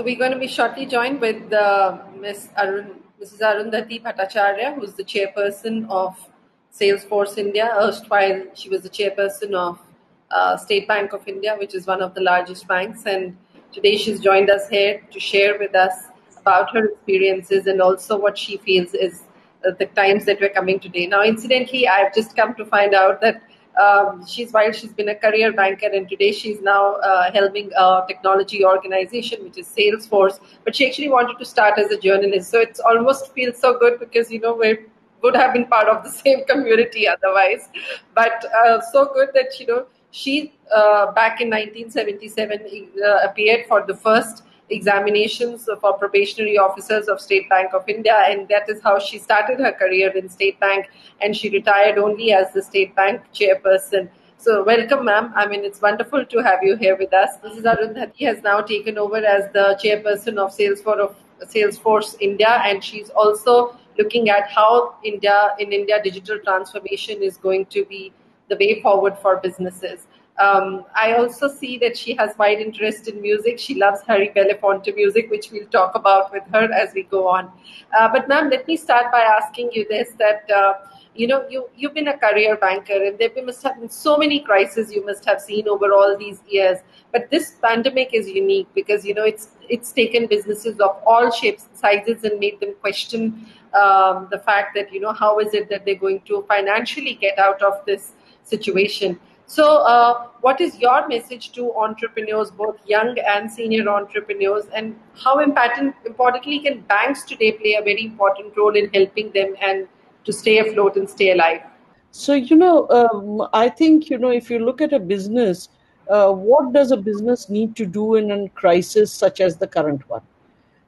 So we're going to be shortly joined with uh, Ms. Arun, Mrs. Arundhati Bhattacharya, who's the chairperson of Salesforce India. Erstwhile, she was the chairperson of uh, State Bank of India, which is one of the largest banks. And today she's joined us here to share with us about her experiences and also what she feels is uh, the times that we're coming today. Now, incidentally, I've just come to find out that um, she's while she's been a career banker and today she's now uh, helping a technology organization which is Salesforce. But she actually wanted to start as a journalist, so it almost feels so good because you know we would have been part of the same community otherwise. But uh, so good that you know she uh, back in 1977 uh, appeared for the first examinations for probationary officers of State Bank of India, and that is how she started her career in State Bank, and she retired only as the State Bank chairperson. So, welcome, ma'am. I mean, it's wonderful to have you here with us. Mrs. Arundhati has now taken over as the chairperson of Salesforce of Salesforce India, and she's also looking at how India in India digital transformation is going to be the way forward for businesses. Um, I also see that she has wide interest in music. She loves Harry Belafonte music, which we'll talk about with her as we go on. Uh, but ma'am, let me start by asking you this: that uh, you know, you you've been a career banker, and there must have been so many crises you must have seen over all these years. But this pandemic is unique because you know it's it's taken businesses of all shapes, sizes, and made them question um, the fact that you know how is it that they're going to financially get out of this situation. So, uh, what is your message to entrepreneurs, both young and senior entrepreneurs, and how important, importantly can banks today play a very important role in helping them and to stay afloat and stay alive? So, you know, um, I think, you know, if you look at a business, uh, what does a business need to do in a crisis such as the current one?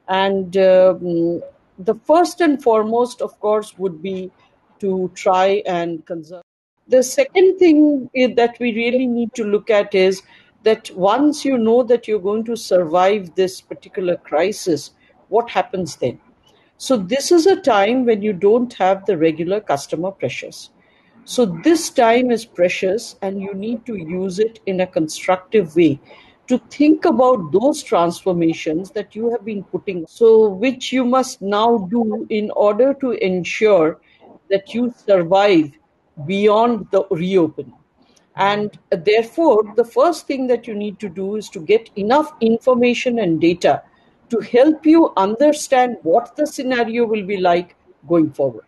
And um, the first and foremost, of course, would be to try and conserve the second thing that we really need to look at is that once you know that you're going to survive this particular crisis, what happens then? So, this is a time when you don't have the regular customer pressures. So, this time is precious and you need to use it in a constructive way to think about those transformations that you have been putting, so which you must now do in order to ensure that you survive beyond the reopening. And therefore, the first thing that you need to do is to get enough information and data to help you understand what the scenario will be like going forward.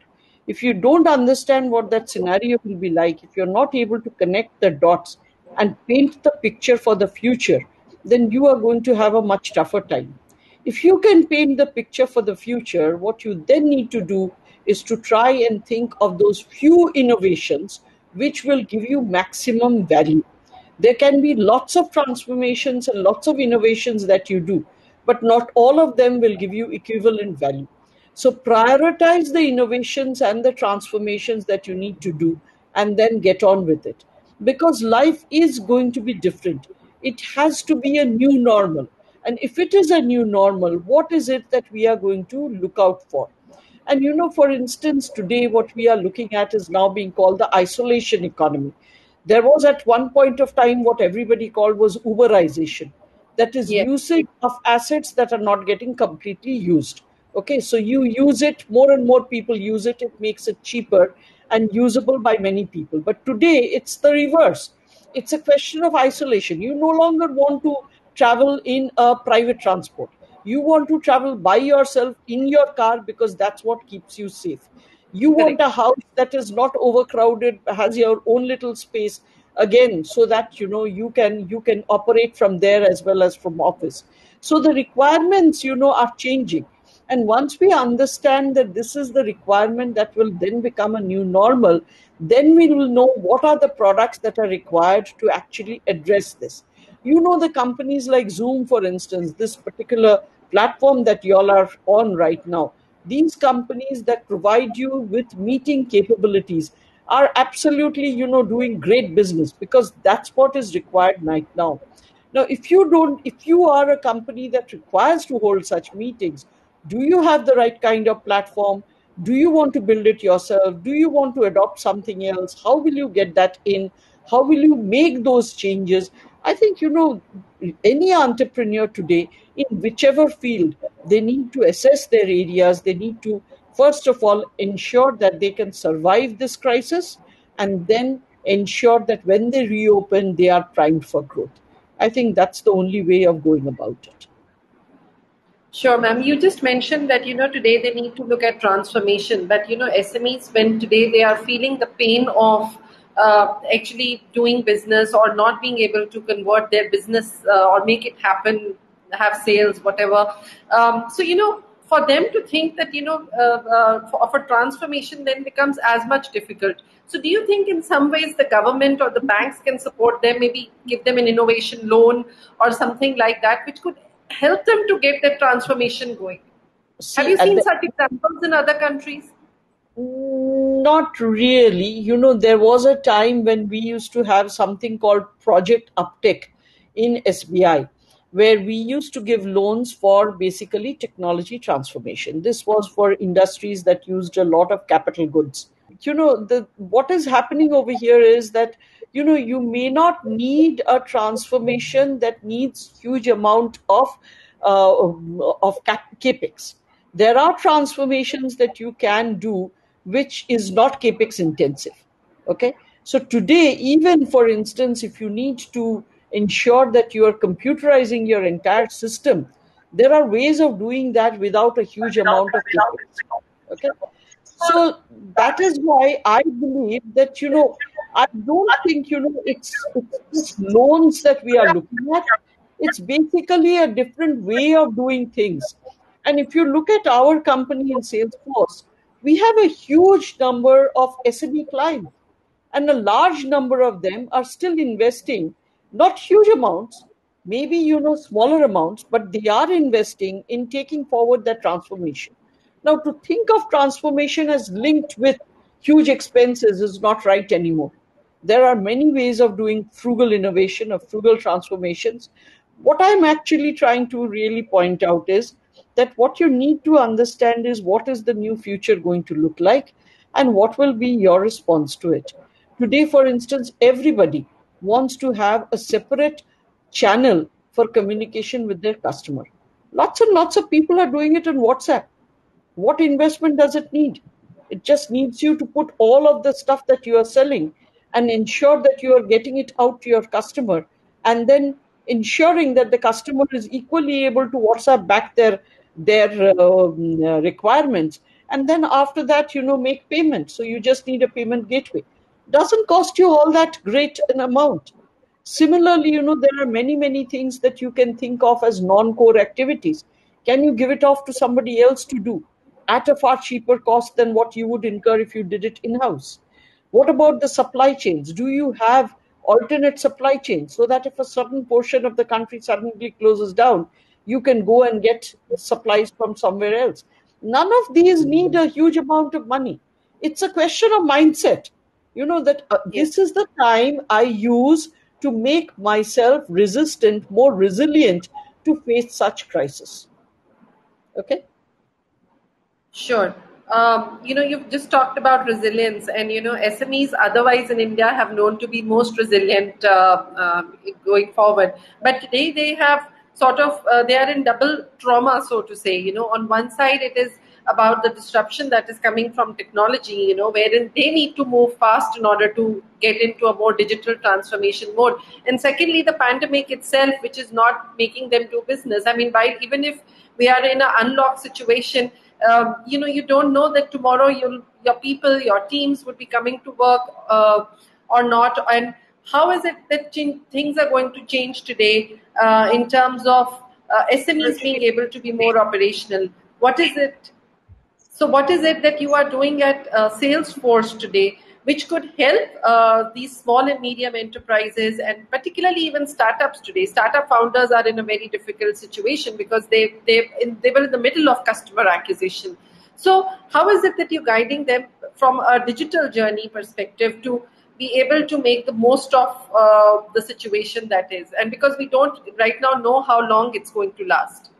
If you don't understand what that scenario will be like, if you're not able to connect the dots and paint the picture for the future, then you are going to have a much tougher time. If you can paint the picture for the future, what you then need to do is to try and think of those few innovations which will give you maximum value. There can be lots of transformations and lots of innovations that you do, but not all of them will give you equivalent value. So prioritize the innovations and the transformations that you need to do and then get on with it. Because life is going to be different. It has to be a new normal. And if it is a new normal, what is it that we are going to look out for? And you know, for instance, today what we are looking at is now being called the isolation economy. There was at one point of time what everybody called was Uberization. That is Yes. usage of assets that are not getting completely used. Okay, so you use it, more and more people use it, it makes it cheaper and usable by many people. But today it's the reverse. It's a question of isolation. You no longer want to travel in a private transport you want to travel by yourself in your car because that's what keeps you safe. You want a house that is not overcrowded, has your own little space again, so that you know you can you can operate from there as well as from office. So the requirements, you know, are changing. And once we understand that this is the requirement that will then become a new normal, then we will know what are the products that are required to actually address this. You know, the companies like Zoom, for instance, this particular platform that y'all are on right now, these companies that provide you with meeting capabilities are absolutely, you know, doing great business because that's what is required right now. Now, if you don't, if you are a company that requires to hold such meetings, do you have the right kind of platform? Do you want to build it yourself? Do you want to adopt something else? How will you get that in? How will you make those changes? I think, you know, any entrepreneur today, in whichever field, they need to assess their areas. They need to, first of all, ensure that they can survive this crisis and then ensure that when they reopen, they are primed for growth. I think that's the only way of going about it. Sure, ma'am. You just mentioned that, you know, today they need to look at transformation. But, you know, SMEs, when today they are feeling the pain of uh, actually doing business or not being able to convert their business uh, or make it happen, have sales, whatever. Um, so, you know, for them to think that, you know, uh, uh of a transformation then becomes as much difficult. So, do you think in some ways the government or the banks can support them, maybe give them an innovation loan or something like that, which could help them to get that transformation going? See, Have you seen the, such examples in other countries? Not really. You know, there was a time when we used to have something called Project Uptech in SBI, where we used to give loans for basically technology transformation. This was for industries that used a lot of capital goods. You know, the what is happening over here is that you know you may not need a transformation that needs huge amount of uh, of cap- capex. There are transformations that you can do which is not capex intensive. Okay, so today, even for instance, if you need to ensure that you are computerizing your entire system, there are ways of doing that without a huge amount of capex. Okay, so that is why I believe that you know I don't think you know it's, it's loans that we are looking at. It's basically a different way of doing things. And if you look at our company in Salesforce, we have a huge number of SME clients, and a large number of them are still investing, not huge amounts, maybe you know smaller amounts, but they are investing in taking forward that transformation. Now, to think of transformation as linked with huge expenses is not right anymore. There are many ways of doing frugal innovation, of frugal transformations. What I'm actually trying to really point out is that what you need to understand is what is the new future going to look like and what will be your response to it. Today, for instance, everybody wants to have a separate channel for communication with their customer. Lots and lots of people are doing it on WhatsApp. What investment does it need? It just needs you to put all of the stuff that you are selling and ensure that you are getting it out to your customer and then ensuring that the customer is equally able to WhatsApp back their their uh, requirements and then after that you know make payment so you just need a payment gateway doesn't cost you all that great an amount similarly you know there are many many things that you can think of as non-core activities can you give it off to somebody else to do at a far cheaper cost than what you would incur if you did it in house what about the supply chains do you have alternate supply chains so that if a certain portion of the country suddenly closes down you can go and get supplies from somewhere else. None of these need a huge amount of money. It's a question of mindset. You know, that uh, yes. this is the time I use to make myself resistant, more resilient to face such crisis. Okay? Sure. Um, you know, you've just talked about resilience, and you know, SMEs otherwise in India have known to be most resilient uh, uh, going forward. But today they have sort of uh, they are in double trauma so to say you know on one side it is about the disruption that is coming from technology you know wherein they need to move fast in order to get into a more digital transformation mode and secondly the pandemic itself which is not making them do business i mean by even if we are in an unlocked situation um, you know you don't know that tomorrow your people your teams would be coming to work uh, or not and how is it that things are going to change today uh, in terms of uh, SMEs being able to be more operational? What is it? So, what is it that you are doing at uh, Salesforce today, which could help uh, these small and medium enterprises, and particularly even startups today? Startup founders are in a very difficult situation because they they they were in the middle of customer acquisition. So, how is it that you're guiding them from a digital journey perspective to be able to make the most of uh, the situation that is and because we don't right now know how long it's going to last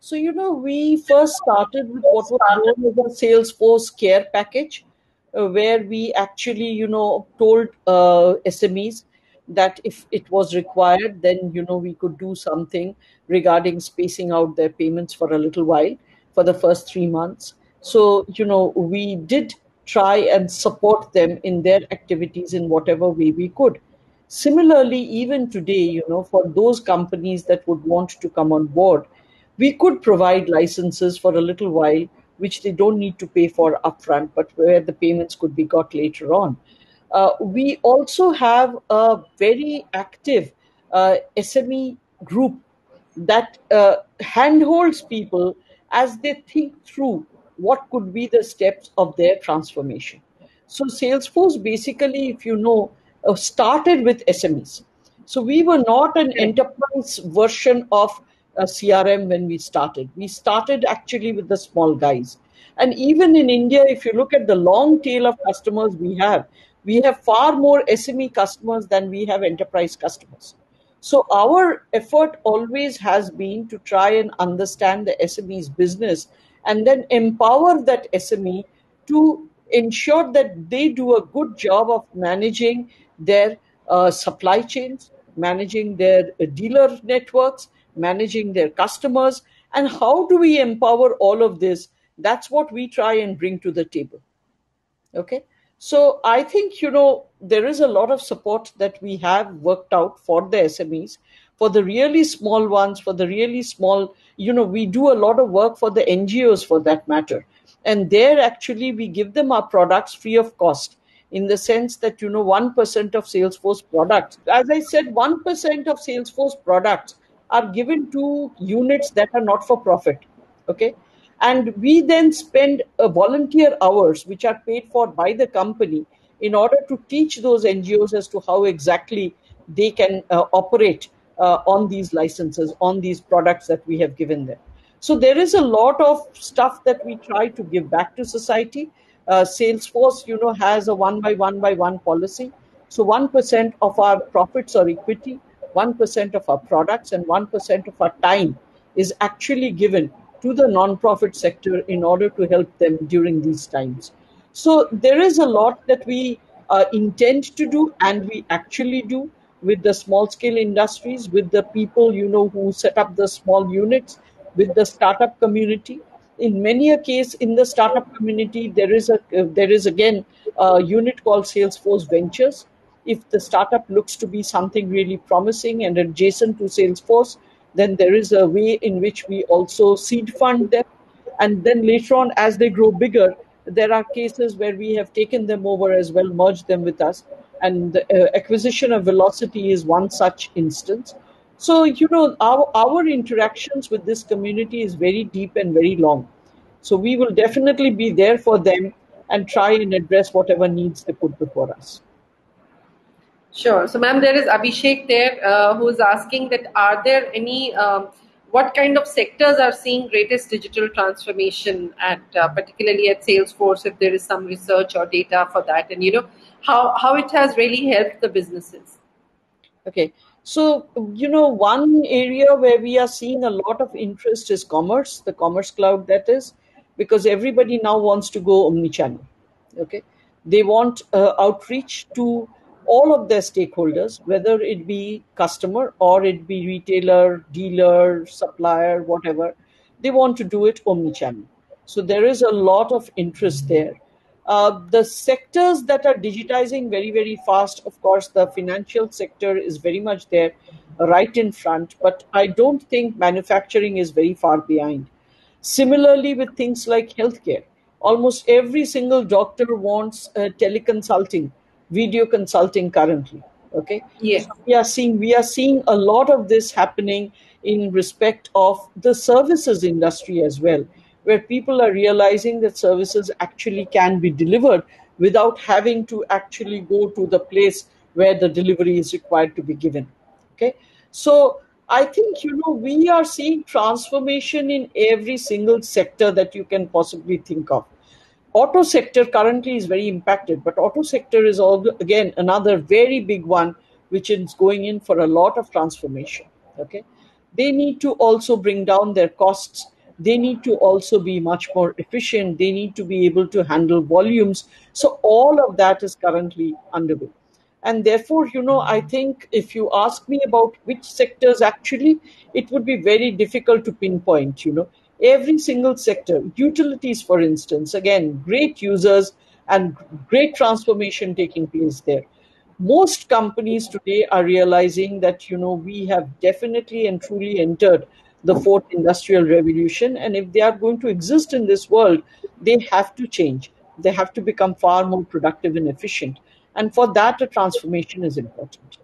so you know we first started with what was known as a salesforce care package uh, where we actually you know told uh, smes that if it was required, then you know we could do something regarding spacing out their payments for a little while for the first three months. So you know we did try and support them in their activities in whatever way we could. Similarly, even today, you know, for those companies that would want to come on board, we could provide licenses for a little while, which they don't need to pay for upfront, but where the payments could be got later on. Uh, we also have a very active uh, SME group that uh, handholds people as they think through what could be the steps of their transformation. So, Salesforce basically, if you know, uh, started with SMEs. So, we were not an enterprise version of a CRM when we started. We started actually with the small guys. And even in India, if you look at the long tail of customers we have, we have far more SME customers than we have enterprise customers. So our effort always has been to try and understand the SME's business and then empower that SME to ensure that they do a good job of managing their uh, supply chains, managing their uh, dealer networks, managing their customers. And how do we empower all of this? That's what we try and bring to the table. Okay. So I think, you know, there is a lot of support that we have worked out for the SMEs. For the really small ones, for the really small, you know, we do a lot of work for the NGOs for that matter. And there actually we give them our products free of cost in the sense that, you know, 1% of Salesforce products, as I said, 1% of Salesforce products are given to units that are not for profit. Okay? And we then spend uh, volunteer hours which are paid for by the company in order to teach those ngos as to how exactly they can uh, operate uh, on these licenses on these products that we have given them. So there is a lot of stuff that we try to give back to society. Uh, salesforce you know has a one by one by one policy. So 1% of our profits or equity 1% of our products and 1% of our time is actually given to the non-profit sector in order to help them during these times. So there is a lot that we uh, intend to do and we actually do with the small scale industries, with the people, you know, who set up the small units, with the startup community. In many a case in the startup community, there is a uh, there is again a unit called Salesforce Ventures. If the startup looks to be something really promising and adjacent to Salesforce, then there is a way in which we also seed fund them. And then later on, as they grow bigger, there are cases where we have taken them over as well, merged them with us. And the uh, acquisition of Vlocity is one such instance. So, you know, our, our interactions with this community is very deep and very long. So, we will definitely be there for them and try and address whatever needs they put before us. Sure. So, ma'am, there is Abhishek there uh, who is asking that are there any, um, what kind of sectors are seeing greatest digital transformation at, uh, particularly at Salesforce, if there is some research or data for that, and you know how how it has really helped the businesses. Okay. So, you know, one area where we are seeing a lot of interest is commerce, the commerce cloud that is, because everybody now wants to go omnichannel. Okay. They want uh, outreach to all of their stakeholders, whether it be customer or it be retailer, dealer, supplier, whatever, they want to do it omnichannel. So there is a lot of interest there. Uh, the sectors that are digitizing very, very fast, of course, the financial sector is very much there, right in front, but I don't think manufacturing is very far behind. Similarly, with things like healthcare, almost every single doctor wants uh, teleconsulting video consulting currently okay? Yes so we are seeing we are seeing a lot of this happening in respect of the services industry as well where people are realizing that services actually can be delivered without having to actually go to the place where the delivery is required to be given okay? So i think you know we are seeing transformation in every single sector that you can possibly think of auto sector currently is very impacted, but auto sector is all, again another very big one which is going in for a lot of transformation. Okay, they need to also bring down their costs. They need to also be much more efficient. They need to be able to handle volumes. So all of that is currently underway. and therefore you know i think if you ask me about which sectors actually it would be very difficult to pinpoint you know every single sector. Utilities for instance again great users and great transformation taking place there. Most companies today are realizing that you know we have definitely and truly entered the fourth industrial revolution and if they are going to exist in this world they have to change. They have to become far more productive and efficient. And for that a transformation is important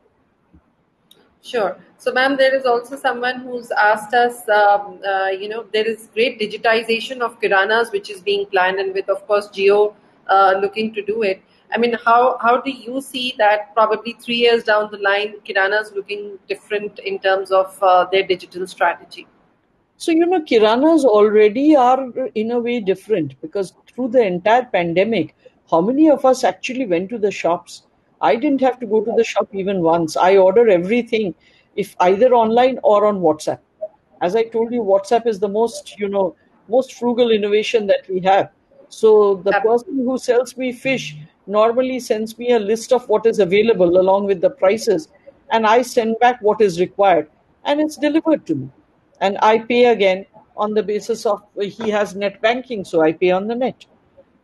Sure. So, ma'am, there is also someone who's asked us, um, uh, you know, there is great digitization of kiranas which is being planned, and with, of course, Jio uh, looking to do it. I mean, how how do you see that probably three years down the line, kiranas looking different in terms of uh, their digital strategy? So, you know, kiranas already are in a way different because through the entire pandemic, how many of us actually went to the shops? I didn't have to go to the shop even once. I order everything, if either online or on WhatsApp. As I told you, WhatsApp is the most, you know, most frugal innovation that we have. So the person who sells me fish normally sends me a list of what is available along with the prices, and I send back what is required, and it's delivered to me. And I pay again on the basis of he has net banking, so I pay on the net.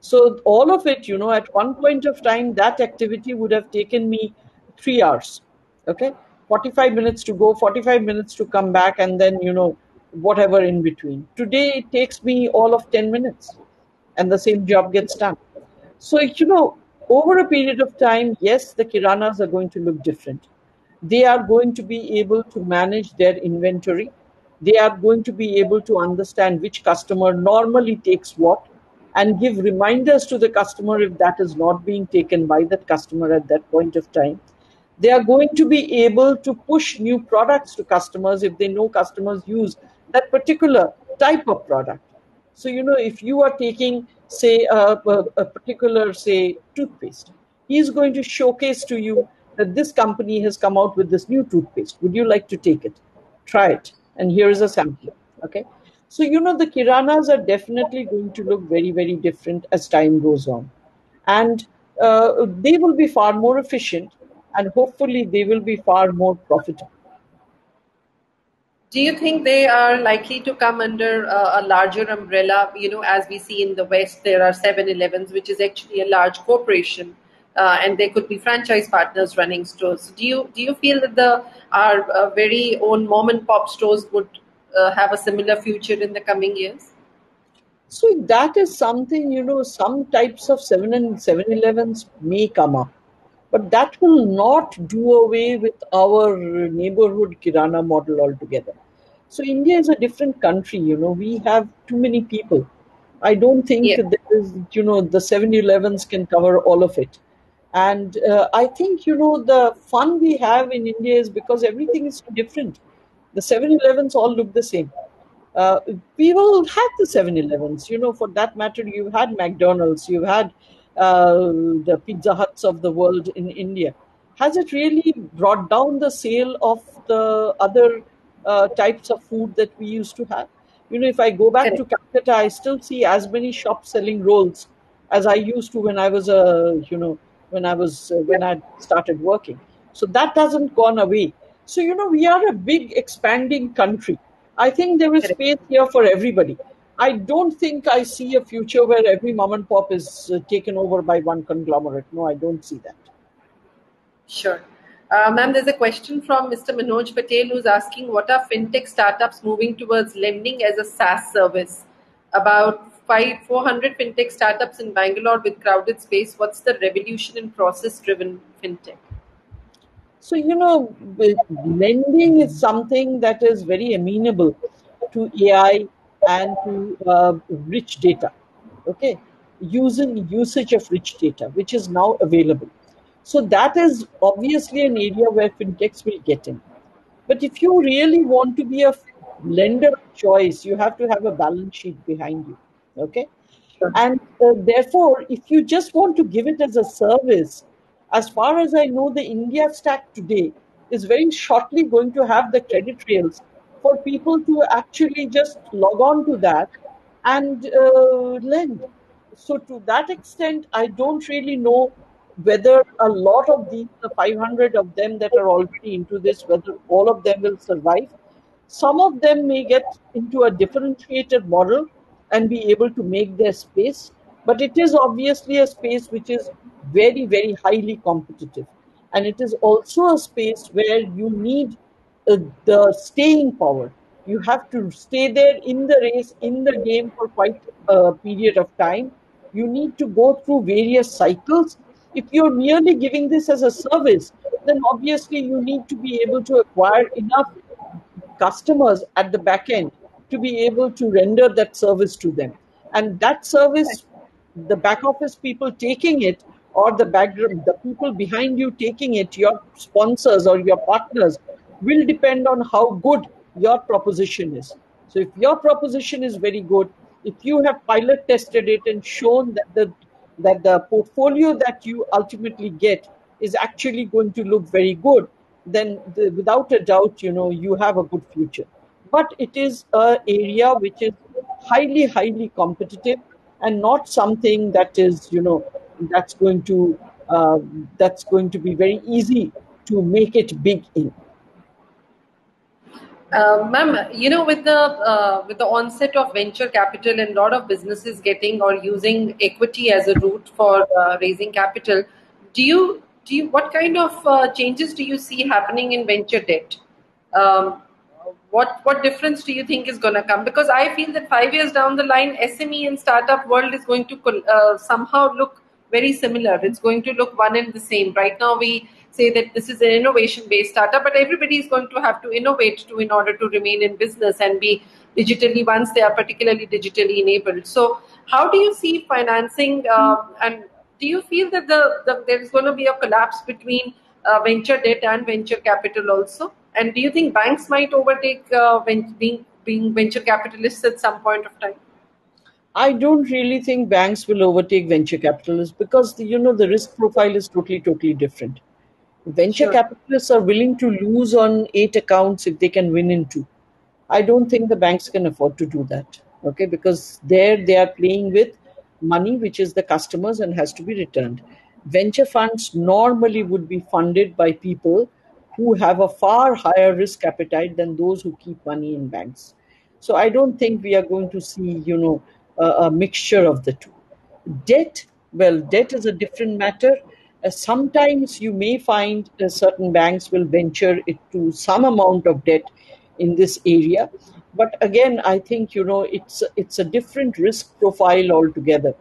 So all of it, you know, at one point of time, that activity would have taken me three hours. Okay, 45 minutes to go, 45 minutes to come back, and then you know whatever in between. Today it takes me all of 10 minutes, and the same job gets done. So you know, over a period of time, yes, the kiranas are going to look different. They are going to be able to manage their inventory. They are going to be able to understand which customer normally takes what and give reminders to the customer if that is not being taken by that customer at that point of time. They are going to be able to push new products to customers if they know customers use that particular type of product. So, you know, if you are taking, say, a, a, a particular, say, toothpaste, he is going to showcase to you that this company has come out with this new toothpaste. Would you like to take it? Try it. And here is a sample. Okay. So, you know, the kiranas are definitely going to look very, very different as time goes on. And uh, they will be far more efficient and hopefully they will be far more profitable. Do you think they are likely to come under uh, a larger umbrella? You know, as we see in the West, there are 7 Elevens, which is actually a large corporation. Uh, and there could be franchise partners running stores. Do you do you feel that the our uh, very own mom and pop stores would uh, have a similar future in the coming years? So that is something, you know, some types of 7 and 7-Elevens may come up. But that will not do away with our neighborhood Kirana model altogether. So India is a different country, you know, we have too many people. I don't think yeah. there is, you know, the 7-Elevens can cover all of it. And uh, I think, you know, the fun we have in India is because everything is so different the 7-Elevens all look the same. Uh, we all had the 7-Elevens, you know, for that matter, you've had McDonald's, you've had uh, the Pizza Huts of the world in India. Has it really brought down the sale of the other uh, types of food that we used to have? You know, if I go back to Calcutta, I still see as many shops selling rolls as I used to when I was a, you know, when I was uh, when I started working. So that hasn't gone away. So, you know, we are a big expanding country. I think there is space here for everybody. I don't think I see a future where every mom and pop is uh, taken over by one conglomerate. No, I don't see that. Sure. Uh, ma'am, there's a question from Mr. Manoj Patel who's asking what are fintech startups moving towards lending as a SaaS service? About five, 400 fintech startups in Bangalore with crowded space. What's the revolution in process driven fintech? So, you know, lending is something that is very amenable to AI and to uh, rich data. Okay, using usage of rich data, which is now available. So that is obviously an area where fintechs will get in. But if you really want to be a lender of choice, you have to have a balance sheet behind you. Okay, and uh, therefore, if you just want to give it as a service, as far as I know, the India stack today is very shortly going to have the credit rails for people to actually just log on to that and uh, lend. So, to that extent, I don't really know whether a lot of these, the 500 of them that are already into this, whether all of them will survive. Some of them may get into a differentiated model and be able to make their space, but it is obviously a space which is very, very highly competitive. And it is also a space where you need uh, the staying power. You have to stay there in the race, in the game for quite a period of time. You need to go through various cycles if you're merely giving this as a service, then obviously you need to be able to acquire enough customers at the back end to be able to render that service to them. And that service, the back office people taking it, or the background, the people behind you taking it, your sponsors or your partners, will depend on how good your proposition is. So if your proposition is very good, if you have pilot tested it and shown that the that the portfolio that you ultimately get is actually going to look very good, then the, without a doubt, you know, you have a good future. But it is an area which is highly, highly competitive and not something that is, you know, that's going to uh, that's going to be very easy to make it big in. Uh, ma'am, you know, with the uh, with the onset of venture capital and a lot of businesses getting or using equity as a route for uh, raising capital, do you do you what kind of uh, changes do you see happening in venture debt? Um, what what difference do you think is going to come? Because I feel that five years down the line, SME and startup world is going to uh, somehow look very similar. It's going to look one and the same. Right now, we say that this is an innovation based startup, but everybody is going to have to innovate to in order to remain in business and be digitally once they are particularly digitally enabled. So, how do you see financing uh, and do you feel that the, the there is going to be a collapse between uh, venture debt and venture capital also? And do you think banks might overtake uh, being being venture capitalists at some point of time? I don't really think banks will overtake venture capitalists because the, you know the risk profile is totally totally different. Venture sure. capitalists are willing to lose on eight accounts if they can win in two. I don't think the banks can afford to do that. Okay, because there they are playing with money which is the customers and has to be returned. Venture funds normally would be funded by people who have a far higher risk appetite than those who keep money in banks. So I don't think we are going to see, you know, a, a mixture of the two. Debt, well, debt is a different matter uh, sometimes you may find uh, certain banks will venture into some amount of debt in this area but again i think you know it's it's a different risk profile altogether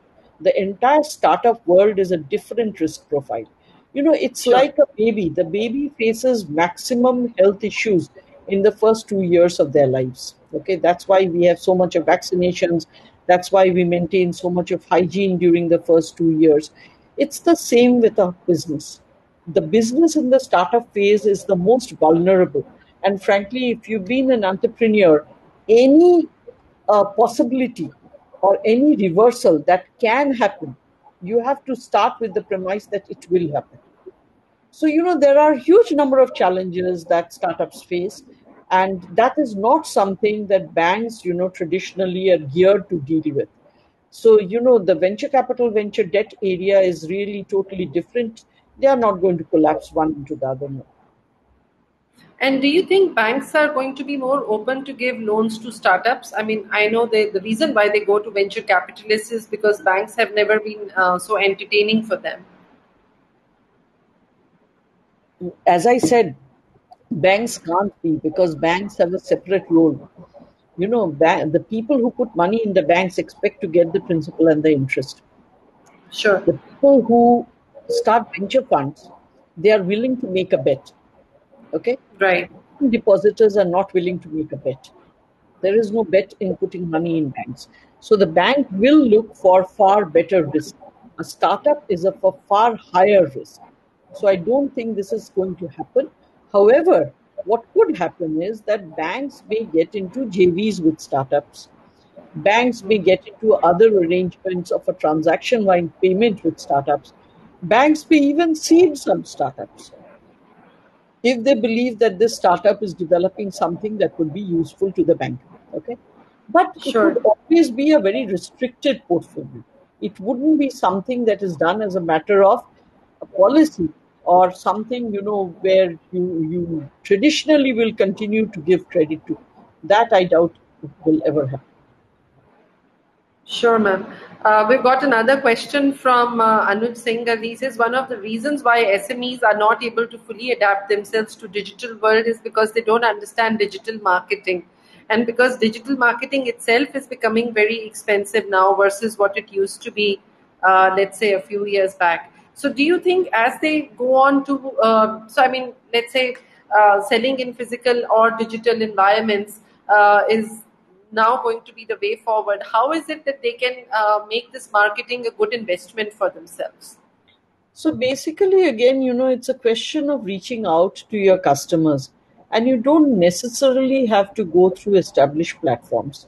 the entire startup world is a different risk profile you know it's sure. like a baby the baby faces maximum health issues in the first 2 years of their lives okay that's why we have so much of vaccinations that's why we maintain so much of hygiene during the first 2 years it's the same with a business. The business in the startup phase is the most vulnerable. And frankly, if you've been an entrepreneur, any uh, possibility or any reversal that can happen, you have to start with the premise that it will happen. So, you know, there are huge number of challenges that startups face. And that is not something that banks, you know, traditionally are geared to deal with. So, you know, the venture capital, venture debt area is really totally different. They are not going to collapse one into the other. No. And do you think banks are going to be more open to give loans to startups? I mean, I know they, the reason why they go to venture capitalists is because banks have never been uh, so entertaining for them. As I said, banks can't be because banks have a separate role you know, the people who put money in the banks expect to get the principal and the interest. Sure. The people who start venture funds, they are willing to make a bet. Okay? Right. Depositors are not willing to make a bet. There is no bet in putting money in banks. So the bank will look for far better risk. A startup is a far higher risk. So I don't think this is going to happen. However, what could happen is that banks may get into JVs with startups. Banks may get into other arrangements of a transaction line payment with startups. Banks may even seed some startups if they believe that this startup is developing something that would be useful to the bank. Okay. But sure. it would always be a very restricted portfolio. It wouldn't be something that is done as a matter of a policy or something you know where you you traditionally will continue to give credit to that i doubt will ever happen Sure, ma'am. Uh, we've got another question from uh, Anuj Singh. He says one of the reasons why SMEs are not able to fully adapt themselves to digital world is because they don't understand digital marketing, and because digital marketing itself is becoming very expensive now versus what it used to be, uh, let's say a few years back. So, do you think as they go on to, uh, so I mean, let's say uh, selling in physical or digital environments uh, is now going to be the way forward how is it that they can uh, make this marketing a good investment for themselves? So basically again you know it's a question of reaching out to your customers. And you don't necessarily have to go through established platforms.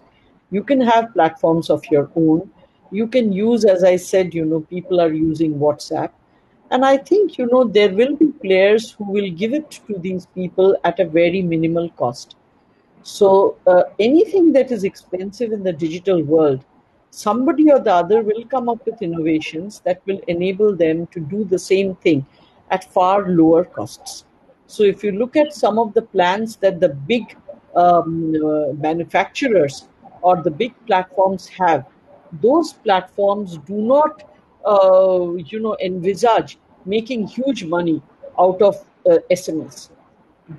You can have platforms of your own. You can use as i said you know people are using whatsapp. And i think you know there will be players who will give it to these people at a very minimal cost so uh, anything that is expensive in the digital world, somebody or the other will come up with innovations that will enable them to do the same thing at far lower costs. So if you look at some of the plans that the big um, uh, manufacturers or the big platforms have, those platforms do not, uh, you know, envisage making huge money out of uh, SMEs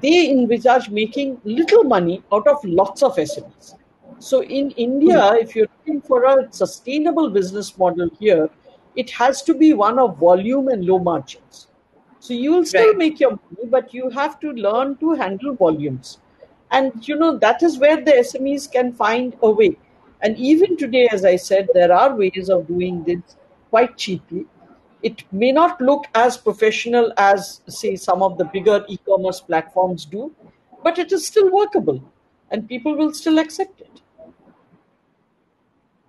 they envisage making little money out of lots of SMEs. So in India, hmm. if you're looking for a sustainable business model here, it has to be one of volume and low margins. So you will still right. make your money, but you have to learn to handle volumes. And you know, that is where the SMEs can find a way. And even today, as I said, there are ways of doing this quite cheaply it may not look as professional as say some of the bigger e-commerce platforms do but it is still workable and people will still accept it.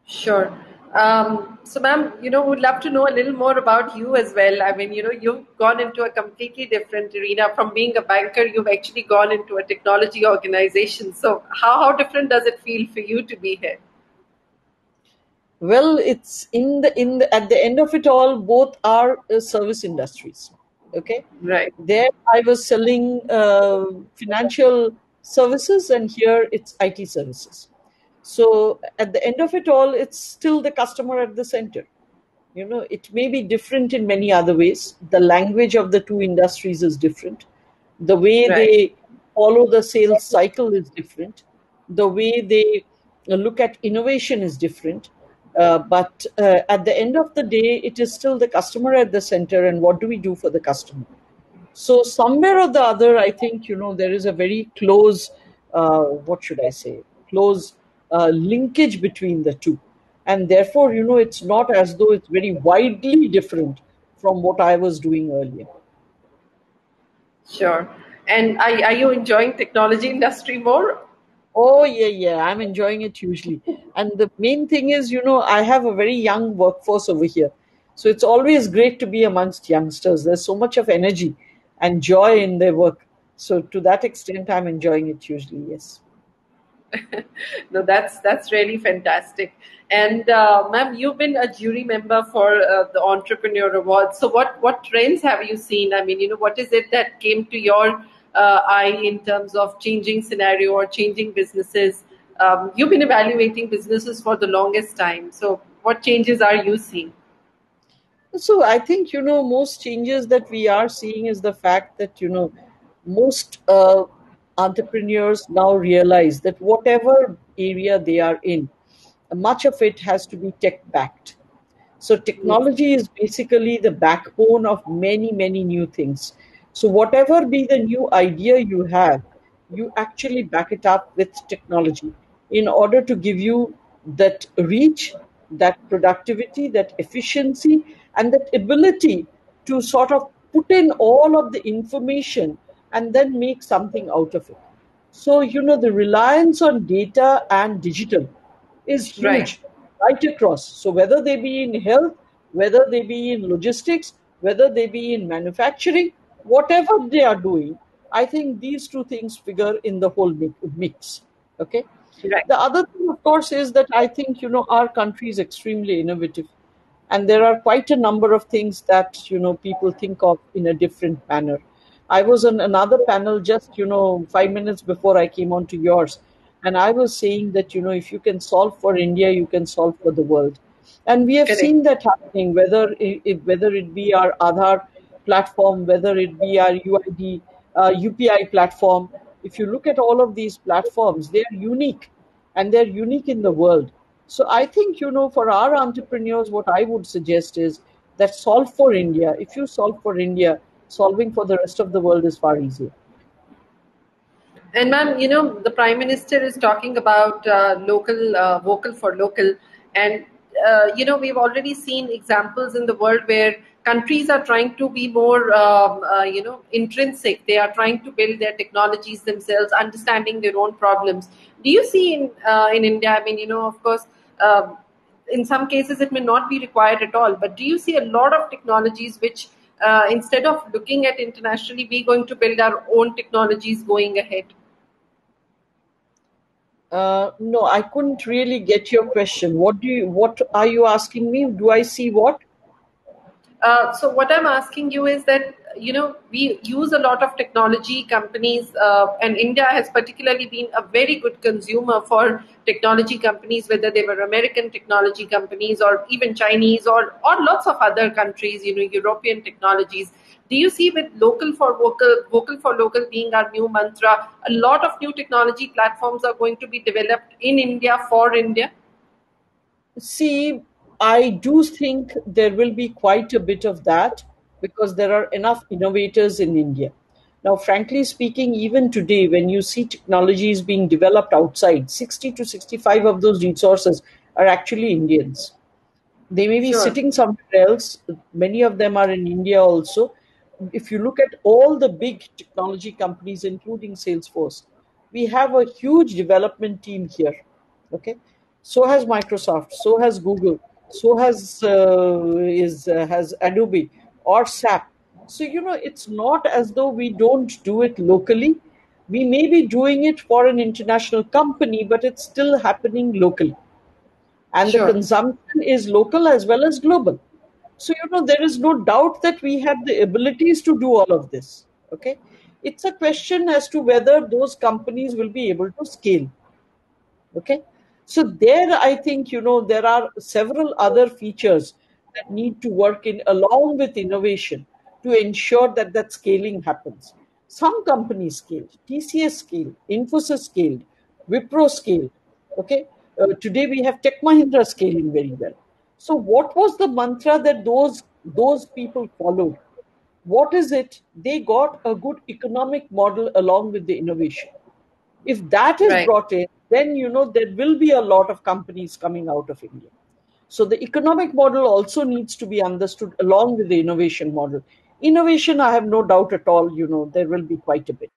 Sure. Um, so ma'am you know would love to know a little more about you as well. I mean you know you've gone into a completely different arena from being a banker. You've actually gone into a technology organization. So how, how different does it feel for you to be here well it's in the in the at the end of it all both are uh, service industries okay? Right. There i was selling uh, financial services and here it's it services. So at the end of it all it's still the customer at the center. You know it may be different in many other ways. The language of the two industries is different. The way right. they follow the sales cycle is different. The way they look at innovation is different uh, but uh, at the end of the day, it is still the customer at the center, and what do we do for the customer? So somewhere or the other, I think you know there is a very close, uh, what should I say, close uh, linkage between the two, and therefore you know it's not as though it's very widely different from what I was doing earlier. Sure. And are, are you enjoying technology industry more Oh yeah, yeah. I'm enjoying it hugely. And the main thing is, you know, I have a very young workforce over here. So it's always great to be amongst youngsters. There's so much of energy and joy in their work. So to that extent, I'm enjoying it hugely. Yes. no, that's that's really fantastic. And uh, ma'am, you've been a jury member for uh, the Entrepreneur Award. So what what trends have you seen? I mean, you know, what is it that came to your eye in terms of changing scenario or changing businesses? Um, you've been evaluating businesses for the longest time. So, what changes are you seeing? So, I think, you know, most changes that we are seeing is the fact that, you know, most uh, entrepreneurs now realize that whatever area they are in, much of it has to be tech backed. So, technology is basically the backbone of many, many new things. So, whatever be the new idea you have, you actually back it up with technology in order to give you that reach, that productivity, that efficiency, and that ability to sort of put in all of the information and then make something out of it. So, you know, the reliance on data and digital is huge right, right across. So, whether they be in health, whether they be in logistics, whether they be in manufacturing, whatever they are doing, I think these two things figure in the whole mix. Okay. Right. The other thing, of course, is that I think you know our country is extremely innovative, and there are quite a number of things that you know people think of in a different manner i was on another panel just you know 5 minutes before i came on to yours and i was saying that you know if you can solve for india you can solve for the world and we have Correct. seen that happening whether it, whether it be our aadhaar platform whether it be our uid uh, upi platform if you look at all of these platforms they are unique and they're unique in the world so I think, you know, for our entrepreneurs, what I would suggest is that solve for India. If you solve for India, solving for the rest of the world is far easier. And ma'am, you know, the prime minister is talking about uh, local, uh, vocal for local, and uh, you know, we've already seen examples in the world where countries are trying to be more, um, uh, you know, intrinsic. They are trying to build their technologies themselves, understanding their own problems. Do you see in uh, in India? I mean, you know, of course um, in some cases it may not be required at all but do you see a lot of technologies which uh, instead of looking at internationally we're going to build our own technologies going ahead uh, no i couldn't really get your question what do you what are you asking me do i see what uh, so what I'm asking you is that you know we use a lot of technology companies, uh, and India has particularly been a very good consumer for technology companies, whether they were American technology companies or even Chinese or or lots of other countries, you know, European technologies. Do you see with local for vocal, vocal for local being our new mantra, a lot of new technology platforms are going to be developed in India for India? See, I do think there will be quite a bit of that because there are enough innovators in India. Now, frankly speaking, even today, when you see technologies being developed outside, 60 to 65 of those resources are actually Indians. They may be sure. sitting somewhere else. Many of them are in India also. If you look at all the big technology companies, including Salesforce, we have a huge development team here. Okay. So has Microsoft, so has Google so has uh, is uh, has Adobe or SAP. So you know, it's not as though we don't do it locally. We may be doing it for an international company, but it's still happening locally, and sure. the consumption is local as well as global. So you know, there is no doubt that we have the abilities to do all of this. Okay, it's a question as to whether those companies will be able to scale. Okay, so there, I think, you know, there are several other features that need to work in along with innovation to ensure that that scaling happens. Some companies scaled, TCS scaled, Infosys scaled, Wipro scaled. Okay, uh, today we have Tech Mahindra scaling very well. So, what was the mantra that those those people followed? What is it? They got a good economic model along with the innovation. If that is right. brought in, then you know there will be a lot of companies coming out of India. So the economic model also needs to be understood along with the innovation model. Innovation, I have no doubt at all, you know, there will be quite a bit.